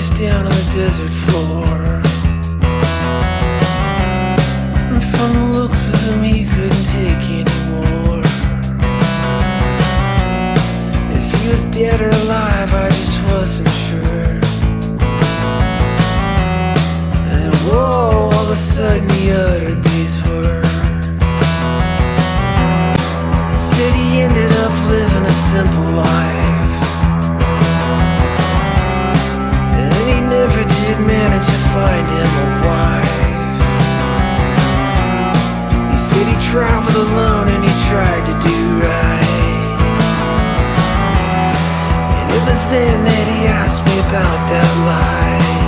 face down on the desert floor. And from the looks of him, he couldn't take anymore. If he was dead or alive, I just wasn't sure. And whoa, all of a sudden he uttered these words. Said he ended up living a simple life. Alone and he tried to do right. And it was then that he asked me about that light.